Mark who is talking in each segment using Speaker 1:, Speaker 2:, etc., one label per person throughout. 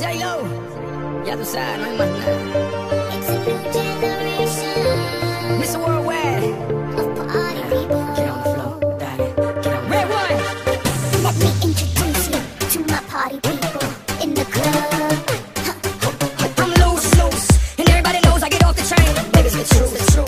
Speaker 1: J-Lo, ya tú sabes, no hay más nada.
Speaker 2: It's a new generation.
Speaker 1: Mr. Worldwide.
Speaker 2: Of party people.
Speaker 1: Get on the floor. Get on
Speaker 2: Let me introduce you to my party people in the club.
Speaker 1: I'm loose, loose, and everybody knows I get off the it's
Speaker 2: true. it's.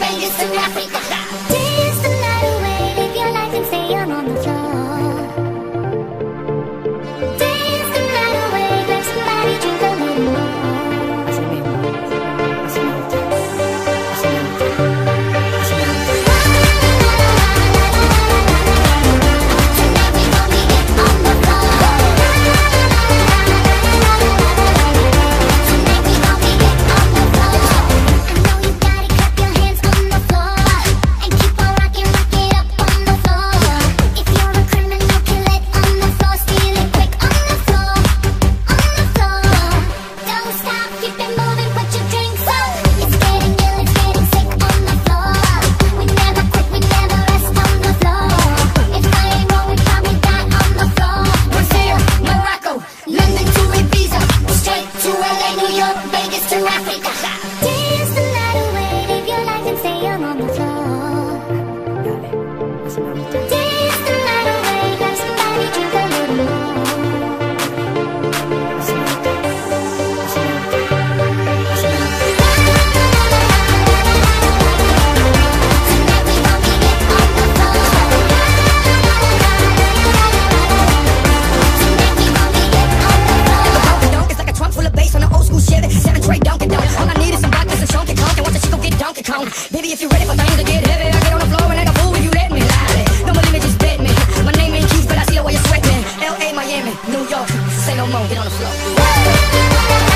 Speaker 2: floor.